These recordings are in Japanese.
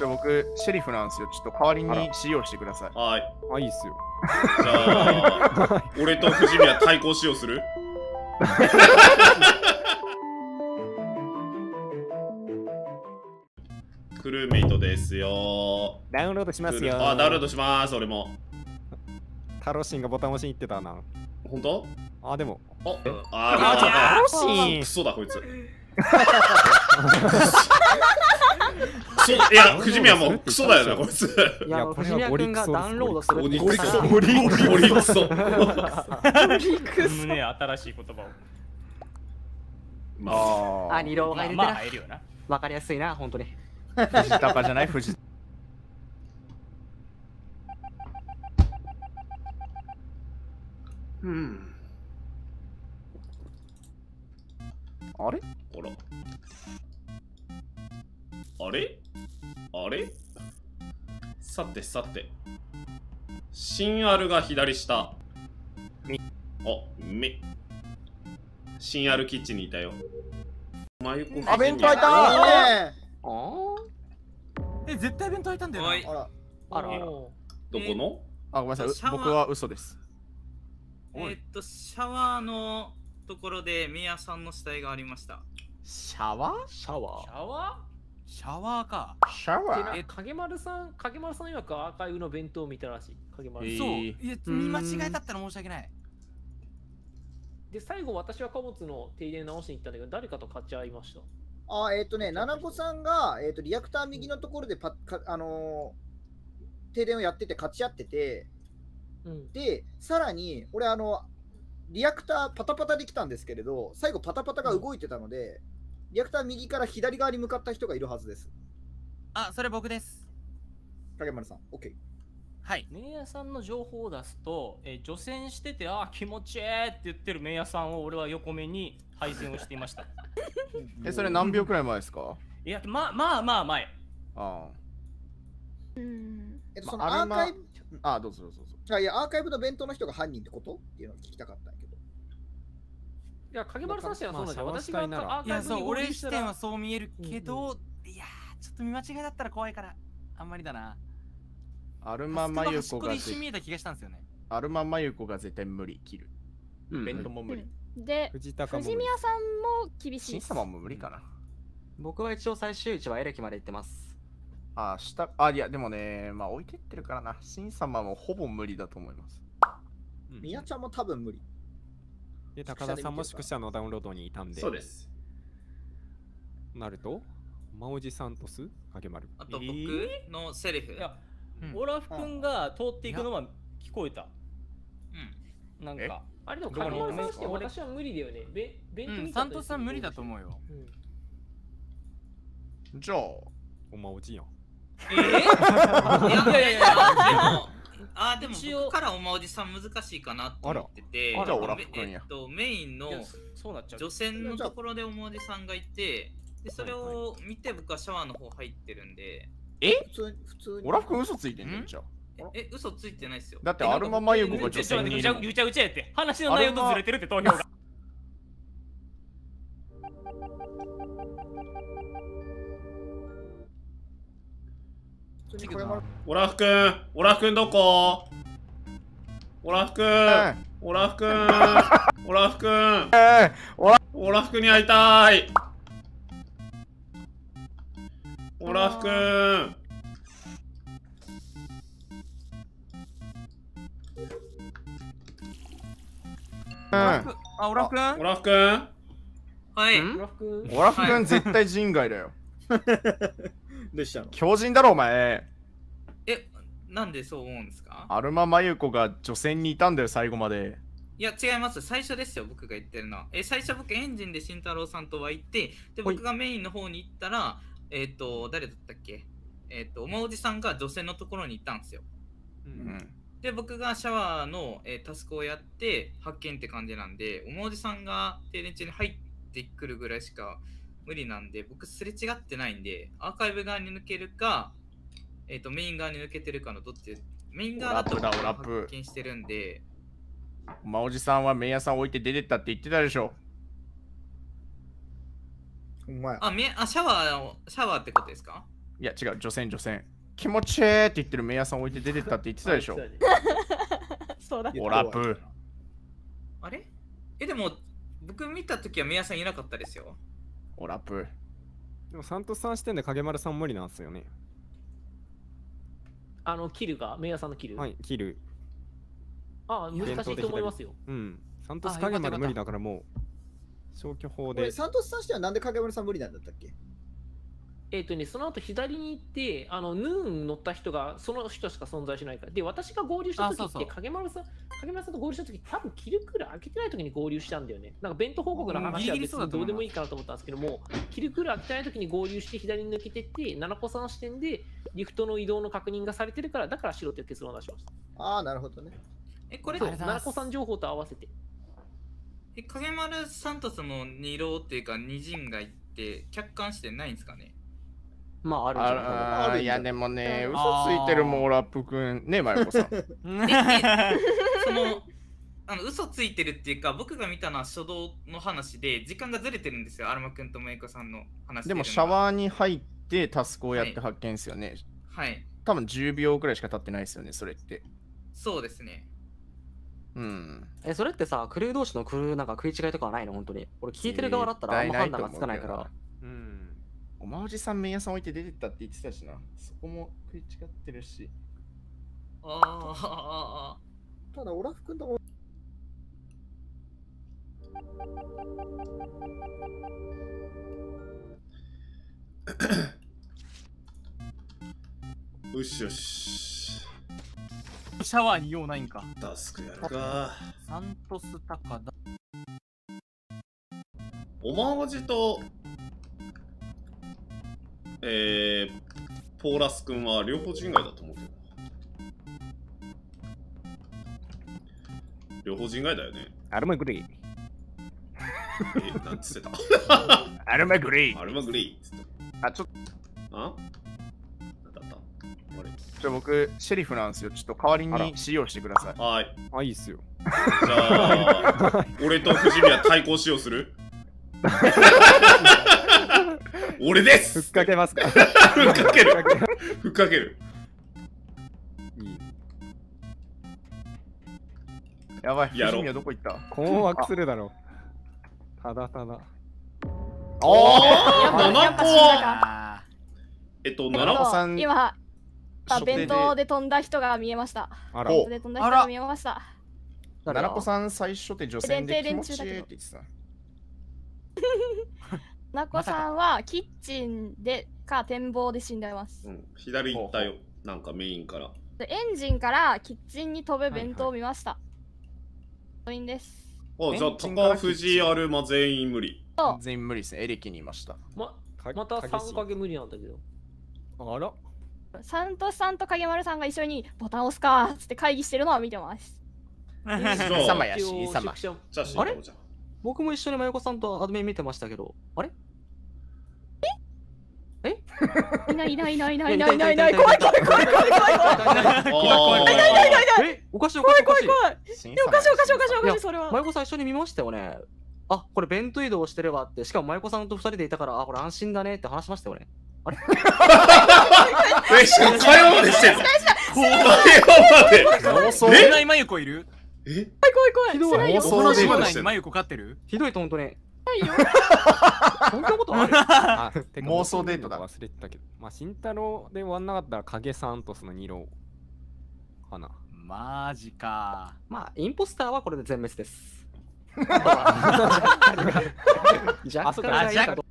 ちょ僕、シェリフなんですよ。ちょっと代わりに使用してください。はい。あ、いいっすよ。じゃあ、俺と藤宮対抗しようする？クルーメイトですよ。ダウンロードしますよ。あ、ダウンロードします、俺も。タロシンがボタン押しに行ってたな。本当？あ、でも。あ、あちょっとタロシンクソだ、こいつ。そういや、藤宮もクソだよな、こいつ。いや、藤宮君がダウンロードするって鬼言ったらクソ。鬼鬼クソ。胸新しい言葉を。まああ、二郎がいるまあ、な入るよな。わかりやすいな、本当に。あ、藤高じゃない藤うん。あれ？あら。あれ？あれ？さてさて。新アルが左下。あ、め。新アルキッチンにいたよ。マユコあ、弁当開いたえ、絶対弁当開いたんだよな。あら、あらあら。どこの？あ、ごめんなさい。僕は嘘です。えーっと、シャワーのところで宮さんの死体がありました。シャワー？シャワシャワシャワーか。シャワー？ーえ、影丸さん、影丸さん曰くアーカイブの弁当を見たらしい。影丸さん。そう。えいや、見間違えたったら申し訳ない。で、最後私は貨物の手入れ直しに行ったんだけど、誰かと勝ち合いました。あ、えっ、とね、七子さんが、えっ、と、リアクター右のところでパか、あのー停電をやってて勝ち合ってて、うん。で、さらに、俺、あの、リアクターパタパタできたんですけれど、最後パタパタが動いてたので、リアクター右から左側に向かった人がいるはずです。あ、それ僕です。影丸さん、OK。はい。麺屋さんの情報を出すと、えー除染してて、あー気持ちいいって言ってる麺屋さんを俺は横目に配線をしていました。え、それ何秒くらい前ですか？いや、まあまあまあ前。あうん。えっと、そまのアーカイブ、あ。あ、どうぞどうぞどうぞ。あいや、アーカイブの弁当の人が犯人ってこと？っていうのを聞きたかったんやけど。いや、影丸さんしてはそうなんじゃん。まあ私がアーいや、そう、カイブに合俺視流したら点はそう見えるけど、いやー、ちょっと見間違いだったら怖いから、あんまりだな。アルママユコが見えた気がしたんですよね。アルママユコが絶対無理、切る。うん弁当も無理。で、藤高も藤宮さんも厳しい審です。査マンも無理かな。僕は一応最終位置はエレキまで行ってます。あ、下、あ、いや、でもね、まあ置いてってるからな。審査マンもほぼ無理だと思います。うん宮ちゃんも多分無理。で、高田さんも宿舎のダウンロードにいたんで。そうです。なると、マオジサントス影丸。あと僕えーのセリフ。いや、うんオラフ君が通っていくのは聞こえた。うん。なんか。あれでも影丸さんして私は無理だよね。べ弁当うん、サントスさん無理だと思うよ。うんじゃあ、おまおじやん。えー、いやいやいや、でも、あーでも僕からおまおじさん難しいかなと思ってて、あらじゃあオラフ君やえっと、メインのいやそそうなっちゃう。除染のところでおまおじさんがいて、でそれを見て僕はシャワーの方入ってるんで、普通に、普通に。オラフ君嘘ついてんじゃん、んじゃあ。え、え嘘ついてないっすよ。だってアルママユコがちょ女性にいるもんっと待ってぐちゃぐちゃぐちゃやって。話の内容とずれてるって投票が。オラフ君、オラフ君どこオラフ君、オラフ君、オラフ君、えオラフ君に会いたい。オラフ君。うん？あ、オラフ君オラフ君。はい。んオラフ君オラフ君絶対人外だよ。どうしたの？強人だろ、お前。え、なんでそう思うんですか？アルママユコが女性にいたんだよ、最後まで。いや、違います。最初ですよ、僕が言ってるのは。え、最初僕エンジンで慎太郎さんとは行って、で、僕がメインの方に行ったら、えっ、と、誰だったっけ？えっ、と、おまおじさんが女性のところに行ったんですよ。う。うんん。で、僕がシャワーの、えータスクをやって発見って感じなんで、おまおじさんが停電中に入ってくるぐらいしか無理なんで、僕すれ違ってないんで、アーカイブ側に抜けるか、えっ、と、メイン側に抜けてるかのどっちメイン側だとオラップだオラップ発見してるんで、まおじさんは麺屋さん置いて出てったって言ってたでしょ。ほんまや。あ、みあシャワーを、シャワーってことですか？いや違う、女性女性。気持ちえーって言ってるメイヤーさん置いて出てったって言ってたでしょ。そうだ。オラプ。あれ？え、でも、僕見たときは宮さんいなかったですよ。オラプ。でもサントスさん視点で影丸さん無理なんですよね。あの、キルが、メイヤーさんのキル。はい、キル。ああ、難しいと思いますよ。うん。サントス影丸無理だからもう、消去法でこれ、。サントスさんしてはなんで影村さん無理なんだったっけ？えっ、とね、その後左に行って、あの、ヌーン乗った人が、その人しか存在しないから。で、私が合流した時って、あそうそう影丸さん、影丸さんと合流した時、多分キルクーラー開けてない時に合流したんだよね。なんか、弁当報告の話はうんギリギリ別にどうでもいいかなと思ったんですけども、キルクーラー開けてない時に合流して左に抜けてって、七子さん視点でリフトの移動の確認がされてるから、だから白という結論を出しました。ああ、なるほどね。え、これ七子さん情報と合わせて。え影丸さんとその二郎っていうか二人街って客観視点ないんですかね？まあ、あるああ、いやでもね、うん嘘ついてるもん、オラプくん。ね、マヨコさん。そのあの嘘ついてるっていうか僕が見たのは初動の話で時間がずれてるんですよアルマくんとメイコさんの話でもシャーワーに入ってタスクをやって発見ですよね。はい多分10秒くらいしか経ってないですよね、それって。そうですねうん。え、それってさ、クルー同士のクルーなんか食い違いとかはないの？本当に。俺聞いてる側だったらあんま判断がつかないから。うん。おまおじさん、メイヤさん置いて出てったって言ってたしな。そこも食い違ってるし。あーあーあただ、オラフ君とも よしよし。シャワーに用ないんか。タスクやるか。サントスタカだ。おまおじと、えー、ポーラス君は両方人外だと思うけど。両方人外だよね。アルマグリー。え、なんつってた？アルマグリーアルマグリーっつってあ、ちょった。あ？なんだった？あれと僕、シェリフなんですよ。ちょっと代わりに使用してください。はーい。あ、いいっすよ。じゃあ、俺と藤宮対抗使用する？俺でふっすかけますか？ふっかけるふっかけるやばい、やろうどこ行った？困惑するだろう。ただただ。おーやっぱ死んだかあえっと、えっ奈良子さんと、今、弁当で飛んだ人が見えました。あらお弁当で飛んだ人が見えました。奈良子さん最初で女性で気持ちいいって言ってた。なこさんはキッチンでか展望で死んでます。うん、左行ったよ。なんかメインから。でエンジンからキッチンに飛ぶ弁当を見ました。ポインです。あ、じゃあ、高藤アルマ全員無理。全員無理ですね。エレキにいました。まかまた激しい3影無理なんだけど。あら。サントスさんと影丸さんが一緒にボタン押すかーっつって会議してるのは見てます。ーじゃあ様やし一応様宿舎じゃあ、れ。僕も一緒に真横さんとアドミン見てましたけど、あれ？いないいないいないいないいいないいないいない怖い怖い怖い怖い怖い怖い怖いあーえおかしいおかしいおかしい怖い新えおかしい。おかしいおかしいおかしいそれは。真横さん一緒に見ましたよね。あ、これ弁当移動してればって、しかも真横さんと二人でいたから、あ、これ安心だねって話しましたよね。え、しかも会話までしてんの会話まで妄想そんなにマユコいるえ怖い怖い。ひどい。辛いよ。妄この想で島内にマユコ飼ってる。ひどいと本当に。辛いよ。そんなことある？妄想デートだ。忘れてたけど。まあ、慎太郎で終わんなかったら影サントスの二郎かな。マジか。まあ、インポスターはこれで全滅です。ジャッカルがいいかどう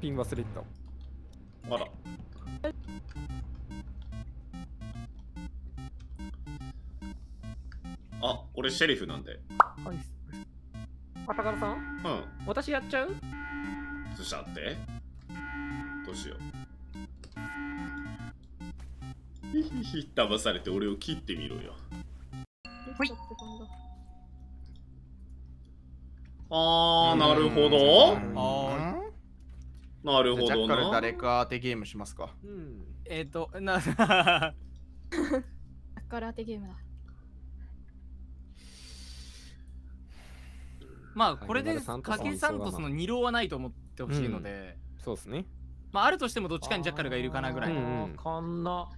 ピン忘れてた。あら。あ、俺シェリフなんで。はい。あ、高田さん？うん。私やっちゃう？そしたらって。どうしよう。ひひひ、騙されて俺を切ってみろよ。ほいあー、なるほど。あなるほどな。誰か当てゲームしますか。うん。えっと、な、だから当てゲームだまあこれで萩原さんとか影サントスの二浪はないと思ってほしいので、そうですね。まああるとしてもどっちかにジャッカルがいるかなぐらい。うんうんわかんな。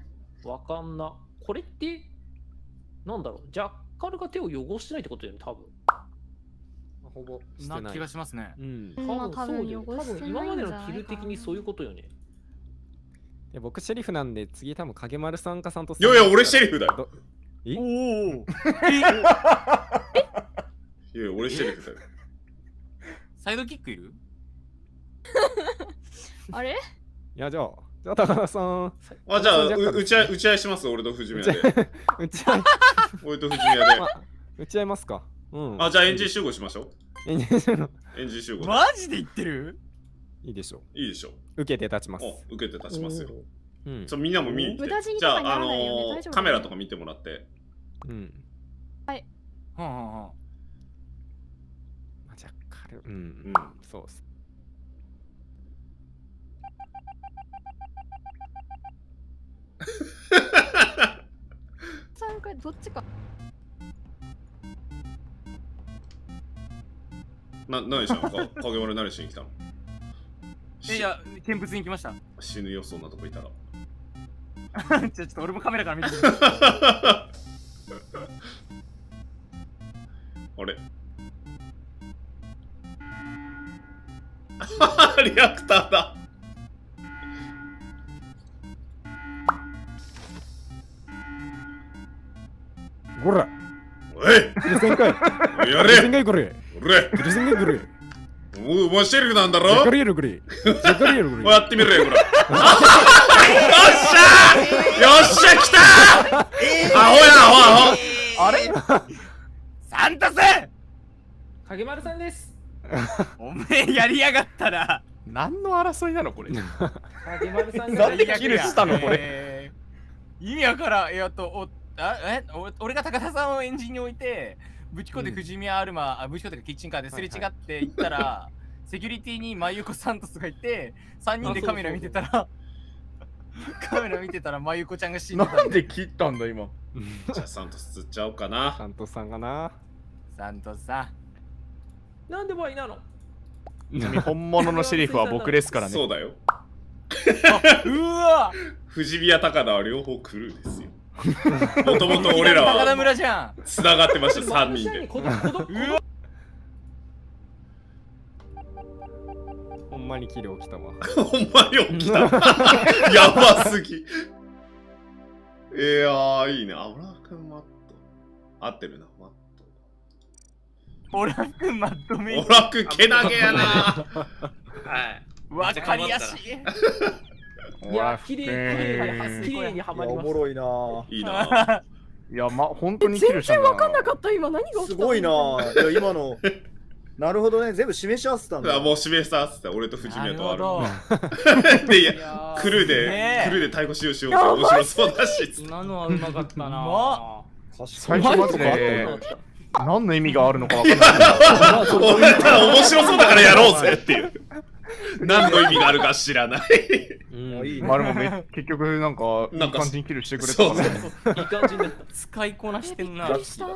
わかんな。これって、なんだろう、ジャッカルが手を汚してないってことだよね、多分。ほぼしてな気がしますね。うん。多分そうだよ。多分今までのキル的にそういうことよね。で僕シェリフなんで次多分影丸さんかさんといやいや俺シェリフだよどえ？おお。いやいや俺シェリフだよサイドキックいる？あれ？いやじゃあじゃあ高田さん。あじゃあ打ち合い打ち合いします？俺と藤宮で。打ち合い 俺と藤宮で。ま打ち合いますか。うん。あじゃあエンジン集合しましょう。エンジン集合。エンジン集合マジで言ってる？いいでしょいいでしょう。受けて立ちます。お受けて立ちますよ。うん。みんなも見に来て。じゃああのカメラとか見てもらって。うん。はあはあはあまあジャッカルうん。うん。そうっす三回どっちか。な何したの？か影丸何しに来たの？いや、見物に来ました。死ぬ予想なとこいたら。じゃあちょっと俺もカメラから見て。みる。あれ？リアクターだこらおいプレゼン会やプレゼンれ会これ俺プレゼン会これおお前シェリフなんだろジャッカルやるこれジャッカルやるこれやってみろよこれよっしゃーよっしゃ来たーアホやアホアホあれサンタス影丸さんです。おめえやりやがったな。何の争いなのこれ影丸さんがなんでキルしたのこれえー意味わからん。えっと、おあえお俺が高田さんをエンジンに置いて、ぶちこで富士宮アルマ、あぶちこでキッチンカーですれ違って行ったら、セキュリティにマユコサントスがいて、3人でカメラ見てたら、カメラ見てたらマユコちゃんが死んでたなんで切ったんだ今。じゃあサントス釣っちゃおうかな。サントスさんがな。サントスさん。なんでワイなの？本物のシェリフは僕ですからね。そうだよ。うわ。藤宮高田は両方クルーですよもともと俺ら高田は村じゃん。つながってました3人で。ほんまにキル起きたわ。ほんまに起きた。やばすぎ。いやーいいねあオラクマット。合ってるなマッオラクマットメイトオラクけなげやな。はい。わかりやすい。いや、綺麗綺麗に綺麗にはまります。ろいな。いいな。いやま本当にキルしたんだなかった今。何が起きたすごいな。いや今の。なるほどね。全部示し合わせたんだ。あもう指名さっつって俺と藤宮とある。ど。でいやクルーで、クルーで太鼓しようしよう。って面白そうだし。今のはうまかったな。ま最初マジで何の意味があるのか分かんない。俺たら面白そうだからやろうぜっていう 何の意味があるか知らない。うん。いいね。まあでもめ結局なんかいなんかい感じにキルしてくれたからね。いい感じに。使いこなしてんな。びっく。りした